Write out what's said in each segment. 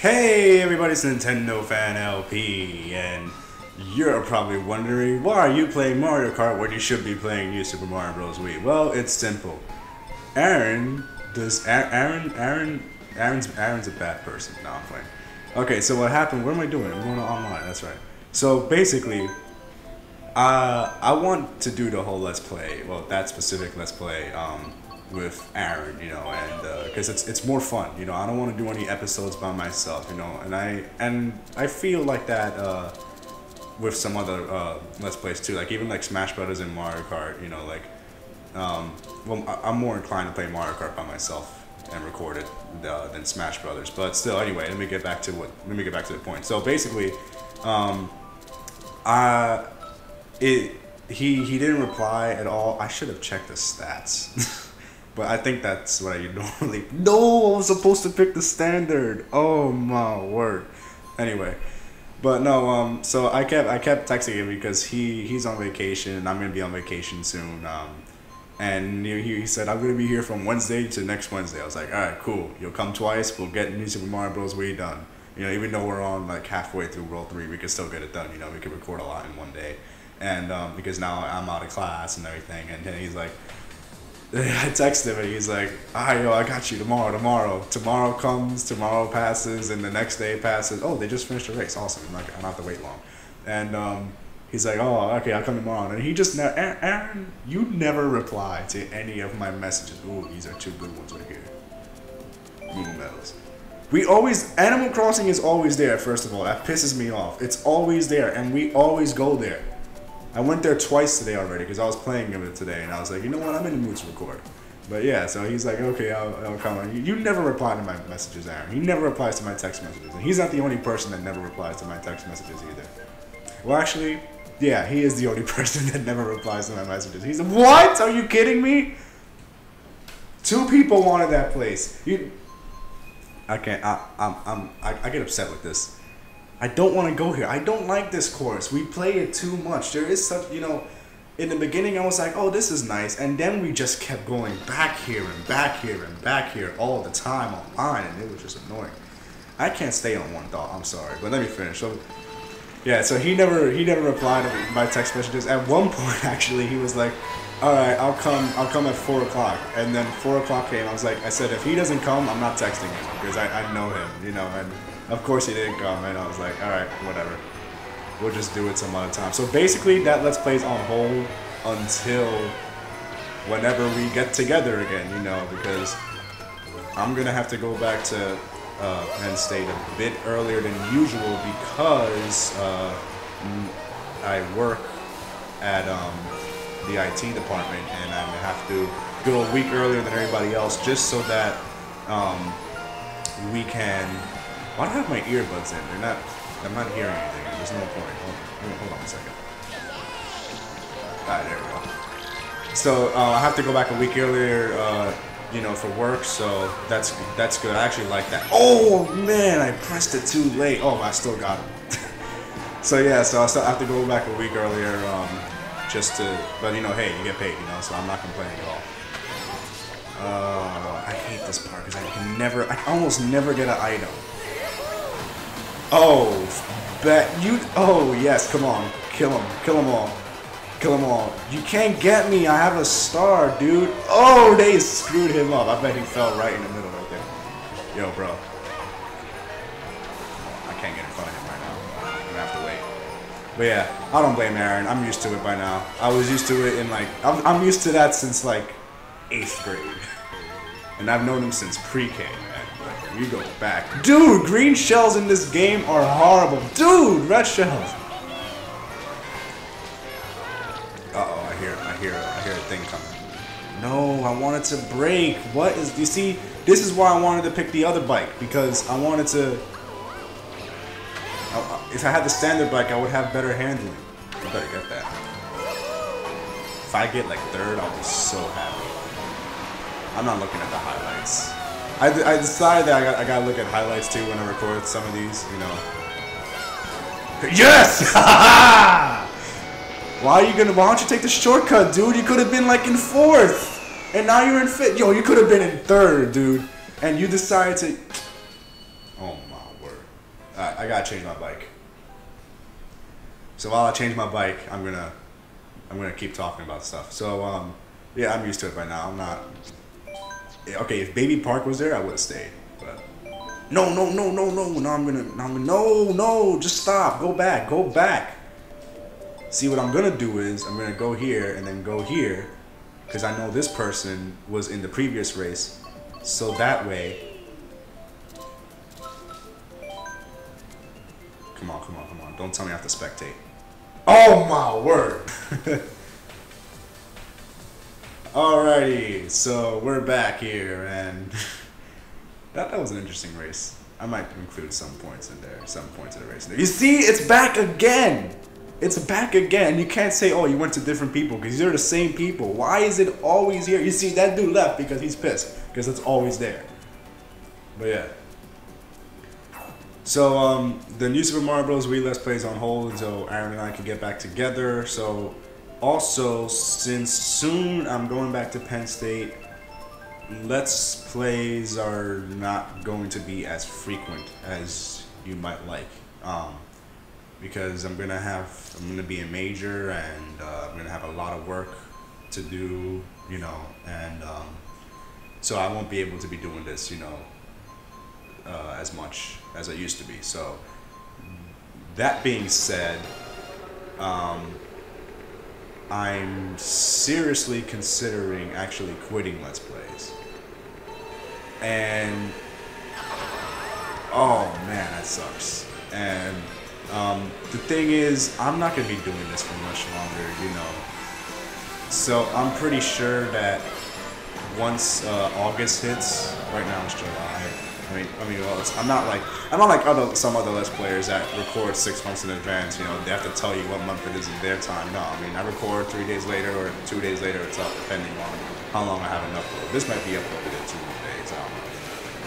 Hey everybody, it's Nintendo Fan LP, and you're probably wondering why are you playing Mario Kart when you should be playing New Super Mario Bros. Wii? Well, it's simple. Aaron does Aaron Aaron Aaron's Aaron's a bad person. No, I'm playing. Okay, so what happened? What am I doing? I'm going online. That's right. So basically, uh, I want to do the whole Let's Play. Well, that specific Let's Play. Um, with Aaron, you know, and because uh, it's it's more fun, you know. I don't want to do any episodes by myself, you know, and I and I feel like that uh, with some other uh, Let's Plays too, like even like Smash Brothers and Mario Kart, you know, like um, well, I'm more inclined to play Mario Kart by myself and record it uh, than Smash Brothers, but still, anyway, let me get back to what let me get back to the point. So basically, um, I it he he didn't reply at all. I should have checked the stats. But I think that's what I normally. No, I was supposed to pick the standard. Oh my word. Anyway, but no. Um. So I kept I kept texting him because he he's on vacation and I'm gonna be on vacation soon. Um. And he, he said I'm gonna be here from Wednesday to next Wednesday. I was like, all right, cool. You'll come twice. We'll get New Super Mario Bros. Wii done. You know, even though we're on like halfway through World Three, we can still get it done. You know, we can record a lot in one day. And um, because now I'm out of class and everything, and then he's like, I text him and he's like, "Ah, yo, I got you tomorrow. Tomorrow, tomorrow comes, tomorrow passes, and the next day passes. Oh, they just finished the race. Awesome. I'm not, I don't have to wait long." And um, he's like, "Oh, okay, I'll come tomorrow." And he just, never, Aaron, you never reply to any of my messages. Ooh, these are two good ones right here. Google medals. We always Animal Crossing is always there. First of all, that pisses me off. It's always there, and we always go there. I went there twice today already because I was playing with it today, and I was like, you know what, I'm in the mood to record. But yeah, so he's like, okay, I'll, I'll come on. You, you never reply to my messages, Aaron. He never replies to my text messages, and he's not the only person that never replies to my text messages either. Well, actually, yeah, he is the only person that never replies to my messages. He's like, what? Are you kidding me? Two people wanted that place. You, I can't. I, I'm, I'm, I, I get upset with this. I don't want to go here. I don't like this course. We play it too much. There is such, you know, in the beginning I was like, oh, this is nice. And then we just kept going back here and back here and back here all the time online. And it was just annoying. I can't stay on one thought. I'm sorry. But let me finish. So, yeah, so he never he never replied to my text messages. At one point, actually, he was like, all right, I'll come. I'll come at four o'clock. And then four o'clock came. I was like, I said, if he doesn't come, I'm not texting him because I, I know him, you know. And of course he didn't come, and I was like, all right, whatever. We'll just do it some other time. So basically, that Let's Play is on hold until whenever we get together again, you know, because I'm gonna have to go back to uh, Penn State a bit earlier than usual because uh, I work at um, the IT department and I have to go a week earlier than everybody else just so that um, we can why do I have my earbuds in? They're not. I'm not hearing anything. There's no point. Hold, hold on a second. Alright, there we go. So uh, I have to go back a week earlier, uh, you know, for work. So that's that's good. I actually like that. Oh man, I pressed it too late. Oh, I still got it. so yeah, so I still have to go back a week earlier, um, just to. But you know, hey, you get paid, you know, so I'm not complaining at all. Uh, I hate this part because I can never, I almost never get an item. Oh, bet you. Oh yes, come on, kill him, kill him all, kill him all. You can't get me. I have a star, dude. Oh, they screwed him up. I bet he fell right in the middle right there. Yo, bro. I can't get in front of him right now. I'm gonna have to wait. But yeah, I don't blame Aaron. I'm used to it by now. I was used to it in like I'm, I'm used to that since like eighth grade, and I've known him since pre-K. We go back. Dude, green shells in this game are horrible. Dude, red shells. Uh-oh, I hear I hear I hear a thing coming. No, I wanted to break. What is you see, this is why I wanted to pick the other bike because I wanted to oh, uh, if I had the standard bike, I would have better handling. I better get that. If I get like third, I'll be so happy. I'm not looking at the highlights. I, I decided that I got I gotta look at highlights too when I record some of these, you know. Yes! why are you gonna? Why don't you take the shortcut, dude? You could have been like in fourth, and now you're in fifth. Yo, you could have been in third, dude, and you decided to. Oh my word. Alright, I gotta change my bike. So while I change my bike, I'm gonna I'm gonna keep talking about stuff. So um yeah, I'm used to it by now. I'm not okay, if Baby Park was there I would have stayed. But no no no no no no I'm gonna no I'm gonna no no just stop. Go back. Go back. See what I'm gonna do is I'm gonna go here and then go here because I know this person was in the previous race. So that way Come on, come on, come on. Don't tell me I have to spectate. Oh my word! Alrighty, so we're back here, and that, that was an interesting race. I might include some points in there, some points in the race. You see, it's back again! It's back again. You can't say, oh, you went to different people, because they're the same people. Why is it always here? You see, that dude left because he's pissed, because it's always there. But yeah. So um, the new Super Mario Bros. Wii Let's Play is on hold until Aaron and I can get back together. So also, since soon I'm going back to Penn State, Let's Plays are not going to be as frequent as you might like. Um, because I'm gonna have I'm gonna be a major and uh, I'm gonna have a lot of work to do, you know, and um, so I won't be able to be doing this, you know, uh, as much as I used to be. So that being said, um, I'm seriously considering actually quitting Let's Plays. And oh man, that sucks. And um, the thing is, I'm not gonna be doing this for much longer, you know. So I'm pretty sure that once uh, August hits, right now it's July. I mean, I mean, well, I'm not like I'm not like other some other Let's Players that record six months in advance. You know, they have to tell you what month it is in their time. No, I mean, I record three days later or two days later. It's up depending on how long I haven't uploaded. This might be uploaded in two days,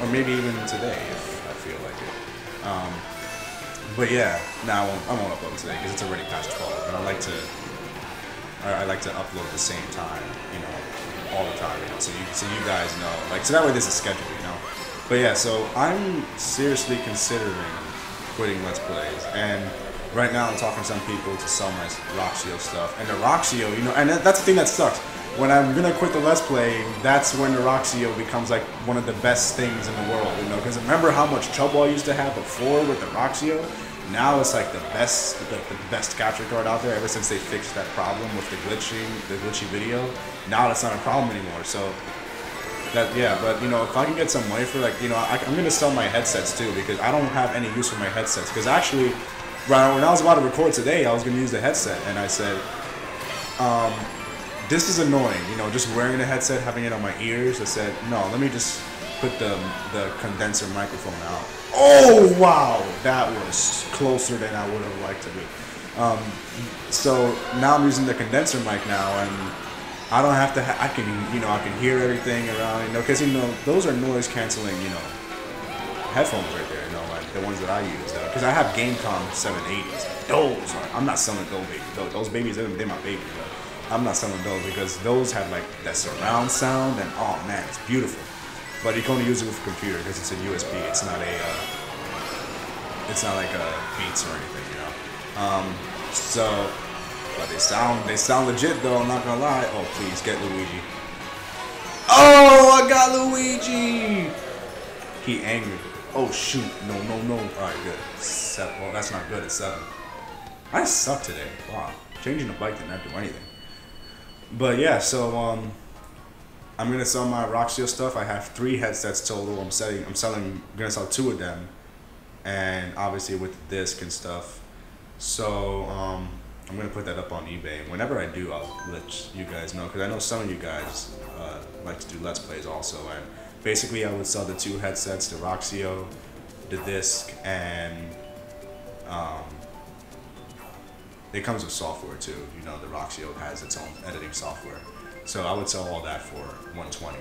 or maybe even today if I feel like it. Um, but yeah, now I won't, I won't upload today because it's already past 12, and I like to I, I like to upload the same time, you know, all the time. You know, so you so you guys know, like, so that way this is scheduled, you know. But yeah, so I'm seriously considering quitting Let's Plays, and right now I'm talking to some people to sell my Roxio stuff. And the Roxio, you know, and that's the thing that sucks. When I'm gonna quit the Let's Play, that's when the Roxio becomes like one of the best things in the world, you know. Because remember how much trouble I used to have before with the Roxio? Now it's like the best, the, best capture card out there. Ever since they fixed that problem with the glitching, the glitchy video, now it's not a problem anymore. So that yeah, but you know, if I can get some money for like, you know, I, am gonna sell my headsets too because I don't have any use for my headsets. Because actually, right when I was about to record today, I was gonna use the headset, and I said, um, this is annoying. You know, just wearing the headset, having it on my ears. I said, no, let me just put the the condenser microphone out. Oh wow, that was closer than I would have liked to be. Um, so now I'm using the condenser mic now, and I don't have to. Ha- I can, you know, I can hear everything around. You know, because you know those are noise canceling. You know, headphones right there. You know, like the ones that I use. Because I have Gamecom 780s. Those are. I'm not selling those babies. Those, babies, they're, my babies. I'm not selling those because those have like that surround sound, and oh man, it's beautiful. But you can only use it with a computer because it's a USB. It's not a. Uh, it's not like a Beats or anything. You know. Um, so but they sound they sound legit though, I'm not gonna lie. Oh please get Luigi. Oh I got Luigi! He angry. Oh shoot. No no no. Alright good. Seven well that's not good, it's seven. I suck today. Wow. Changing the bike did not do anything. But yeah, so um I'm gonna sell my Roxio stuff. I have three headsets total. I'm selling I'm selling I'm gonna sell two of them. And obviously with the disc and stuff. So um I'm gonna put that up on eBay. Whenever I do, I'll let you guys know because I know some of you guys uh, like to do Let's Plays also. And basically, I would sell the two headsets, the Roxio, the disc, and um, it comes with software too. You know, the Roxio has its own editing software. So I would sell all that for 120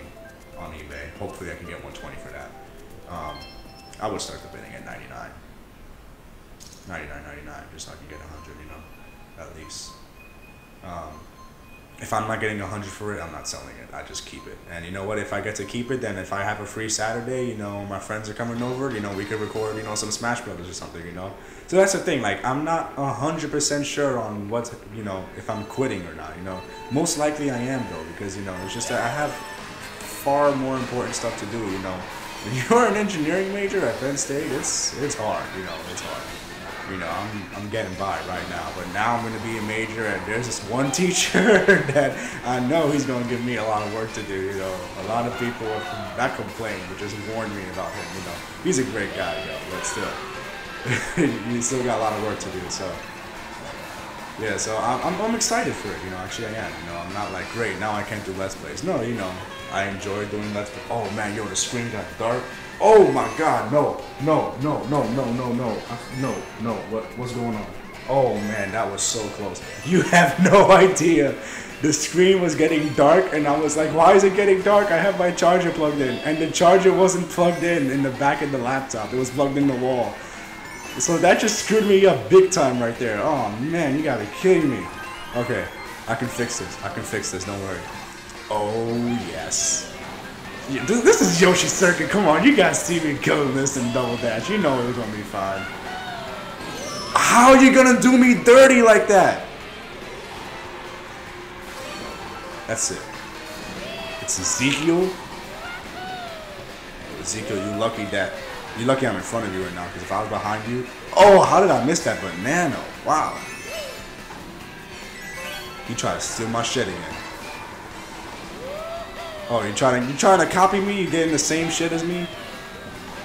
on eBay. Hopefully, I can get 120 for that. Um, I would start the bidding at 99. 99.99, just so I can get 100. You know at least. Um, if I'm not getting a hundred for it, I'm not selling it. I just keep it. And you know what? If I get to keep it, then if I have a free Saturday, you know, my friends are coming over, you know, we could record, you know, some Smash Brothers or something, you know. So that's the thing. Like, I'm not a hundred percent sure on what, you know, if I'm quitting or not. You know, most likely I am though, because you know, it's just that I have far more important stuff to do. You know, when you're an engineering major at Penn State, it's it's hard. You know, it's hard you know, I'm, I'm getting by right now. But now I'm going to be a major, and there's this one teacher that I know he's going to give me a lot of work to do. You know, a lot of people have not complained, but just warned me about him. You know, he's a great guy, yo, but still, you still got a lot of work to do. So. Yeah, so I'm, I'm, I'm excited for it, you know, actually I am, you know, I'm not like, great, now I can't do Let's Plays. No, you know, I enjoy doing Let's Plays. Oh man, yo, the screen got dark. Oh my God! No! No! No! No! No! No! No! No! No! What? What's going on? Oh man, that was so close. You have no idea. The screen was getting dark, and I was like, "Why is it getting dark? I have my charger plugged in, and the charger wasn't plugged in in the back of the laptop. It was plugged in the wall. So that just screwed me up big time right there. Oh man, you gotta kidding me. Okay, I can fix this. I can fix this. Don't worry. Oh yes. Yeah, this is Yoshi Circuit. Come on, you see me killing this in Double Dash. You know it was gonna be fine. How are you gonna do me dirty like that? That's it. It's Ezekiel. Ezekiel, you lucky that you're lucky I'm in front of you right now. Because if I was behind you, oh, how did I miss that banana? Wow. You try to steal my shit again. Oh, you're trying to you're trying to copy me? You're getting the same shit as me?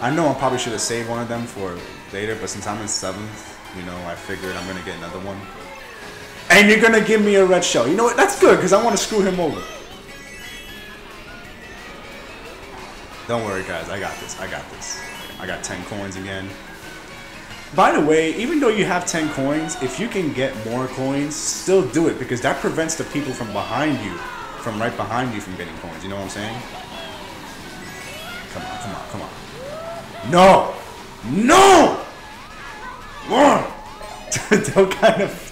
I know I probably should have saved one of them for later, but since I'm in seventh, you know, I figured I'm gonna get another one. And you're gonna give me a red shell. You know what? That's good because I want to screw him over. Don't worry, guys. I got this. I got this. I got 10 coins again. By the way, even though you have 10 coins, if you can get more coins, still do it because that prevents the people from behind you from right behind you from getting coins. You know what I'm saying? Come on, come on, come on. No! No! what kind of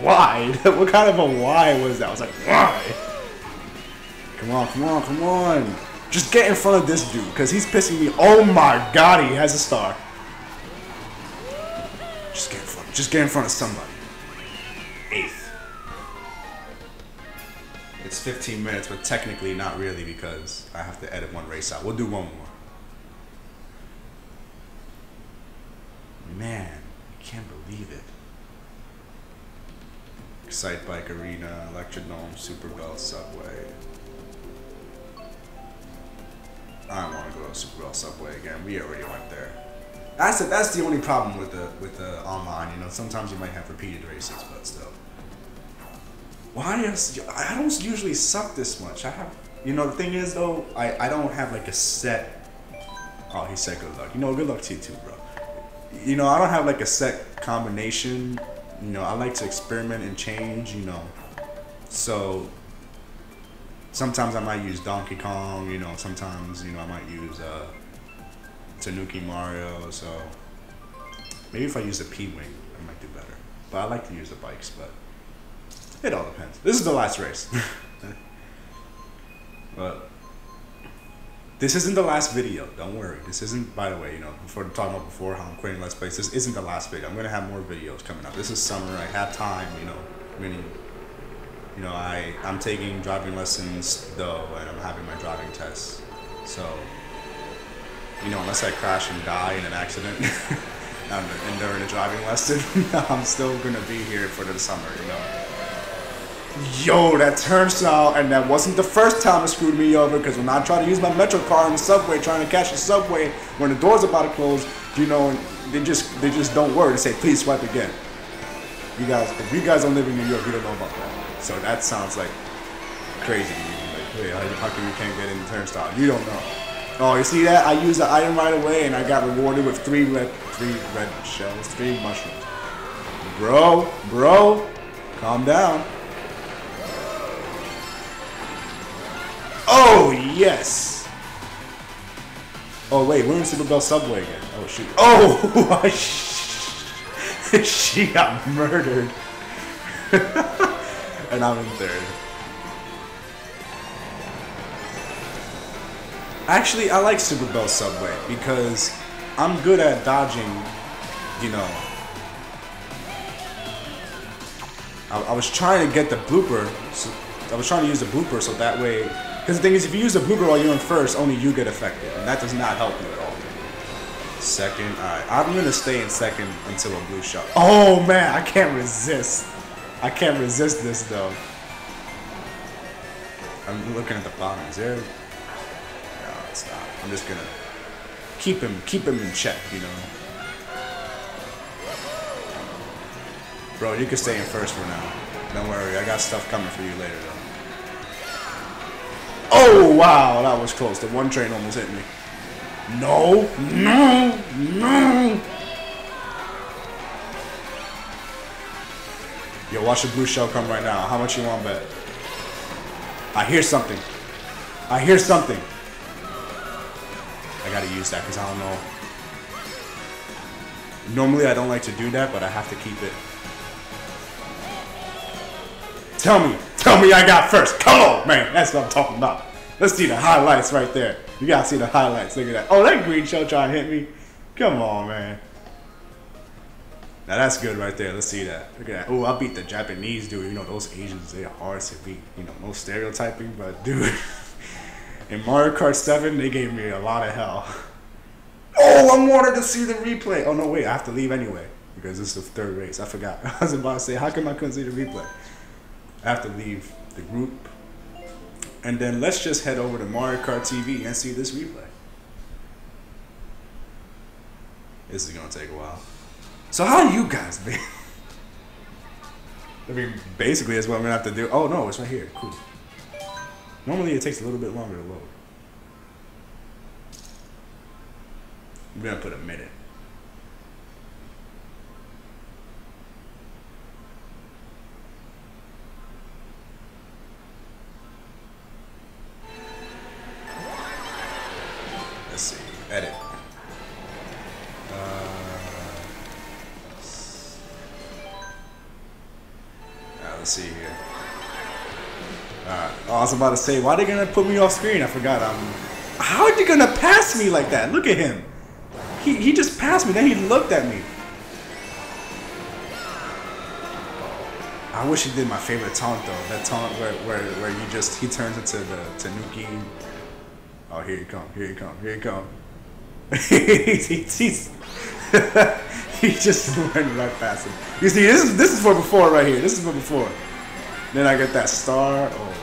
why? what kind of a why was that? I was like, why? Come on, come on, come on. Just get in front of this dude, because he's pissing me. Oh my god, he has a star. Just get in front. Just get in front of somebody. It's 15 minutes, but technically not really because I have to edit one race out. We'll do one more. Man, I can't believe it. Excitebike Arena, Electrodome, Super Bell, Subway. I don't want to go to Super Bell Subway again. We already went there. That's the, that's the only problem with the with the online. You know, sometimes you might have repeated races, but still. Why I don't usually suck this much. I have, you know, the thing is though, I I don't have like a set. Oh, he said good luck. You know, good luck to you too, bro. You know, I don't have like a set combination. You know, I like to experiment and change. You know, so sometimes I might use Donkey Kong. You know, sometimes you know I might use uh, Tanooki Mario. So maybe if I use a P Wing, I might do better. But I like to use the bikes, but. It all depends. This is the last race. but this isn't the last video. Don't worry. This isn't, by the way, you know, before talking about before how I'm quitting Let's Plays, this isn't the last video. I'm going to have more videos coming up. This is summer. I have time, you know, meaning, you know, I, I'm taking driving lessons, though, and I'm having my driving tests. So, you know, unless I crash and die in an accident and during a driving lesson, I'm still going to be here for the summer, you know yo, that turnstile, and that wasn't the first time it screwed me over, because when I tried to use my MetroCard in the subway, trying to catch the subway, when the door's about to close, you know, they just they just don't work. They say, please swipe again. You guys, if you guys don't live in New York, you don't know about that. So that sounds like crazy to me. Like, hey, how, how come you can't get in the turnstile? You don't know. Oh, you see that? I used the item right away, and I got rewarded with three red, three red shells, three mushrooms. Bro, bro, calm down. Oh, yes. Oh, wait, we're in Super Bell Subway again. Oh, shoot. Oh, she got murdered. and I'm in third. Actually, I like Super Bell Subway because I'm good at dodging, you know. I, I was trying to get the blooper. So I was trying to use the blooper so that way because the thing is, if you use the blooper while you're in first, only you get affected. And that does not help you at all. Second. Alright. I'm going to stay in second until a blue shot. Oh, man. I can't resist. I can't resist this, though. I'm looking at the bottom. Is there... No, it's not. I'm just going to keep him, keep him in check, you know. Bro, you can stay in first for now. Don't worry, I got stuff coming for you later, though. Oh, wow, that was close. The one train almost hit me. No, no, no. Yo, watch the blue shell come right now. How much you want bet? I hear something. I hear something. I gotta use that because I don't know. Normally I don't like to do that, but I have to keep it. Tell me, tell me I got first. Come on, man. That's what I'm talking about. Let's see the highlights right there. You gotta see the highlights. Look at that. Oh, that green shell trying to hit me. Come on, man. Now that's good right there. Let's see that. Look at that. Oh, I beat the Japanese dude. You know, those Asians, they're hard to beat. You know, no stereotyping, but dude. In Mario Kart 7, they gave me a lot of hell. Oh, I wanted to see the replay. Oh, no, wait. I have to leave anyway. Because this is the third race. I forgot. I was about to say, how come I couldn't see the replay? I have to leave the group. And then let's just head over to Mario Kart TV and see this replay. This is to take a while. So how you guys been? I mean, basically that's what I'm to have to do. Oh, no, it's right here. Cool. Normally it takes a little bit longer to load. I'm to put a minute. Edit. Uh, uh, let's see here. Alright. Oh, I was about to say, why are they gonna put me off screen? I forgot. Um, how are they gonna pass me like that? Look at him. He he just passed me. Then he looked at me. I wish he did my favorite taunt though. That taunt where where, where you just he turns into the Tanooki. Oh, here you come. Here you come. Here you come. he's, he just went right past him. You see, this is this is for before right here. This is for before. Then I get that star. Oh man.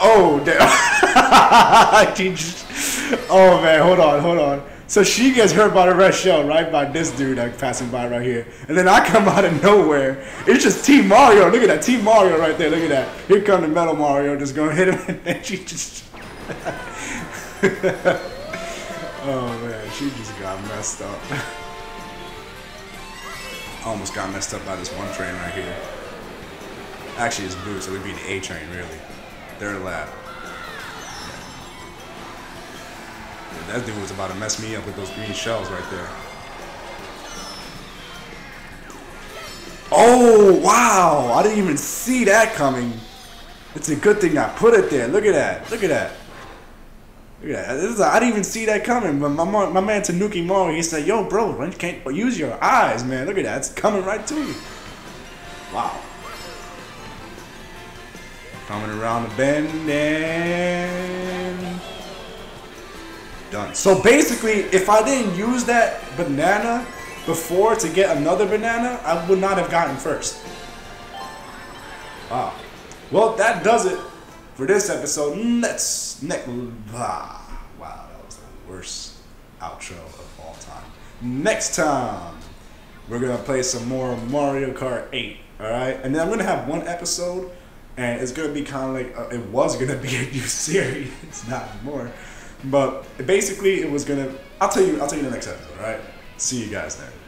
Oh damn. Oh man, hold on, hold on. So she gets hurt by the red shell, right? By this dude like passing by right here. And then I come out of nowhere. It's just Team Mario. Look at that. Team Mario right there. Look at that. Here come the Metal Mario just gonna hit him and she just Oh man, she just got messed up. Almost got messed up by this one train right here. Actually, it's blue, so it would be the A train, really. Third lap. Yeah, that dude was about to mess me up with those green shells right there. Oh, wow! I didn't even see that coming. It's a good thing I put it there. Look at that. Look at that. That. This is, I didn't even see that coming. But my, my, my man Tanooki Mario, he said, yo, bro, you can't use your eyes, man. Look at that. It's coming right to you. Wow. Coming around the bend and done. So basically, if I didn't use that banana before to get another banana, I would not have gotten first. Wow. Well, that does it for this episode. Let's next. Wow, that was the worst outro of all time. Next time, we're gonna play some more Mario Kart 8. All right, and then I'm gonna have one episode, and it's gonna be kind of like uh, it was gonna be a new series. It's not anymore, but basically it was gonna. I'll tell you. I'll tell you the next episode. All right. See you guys then.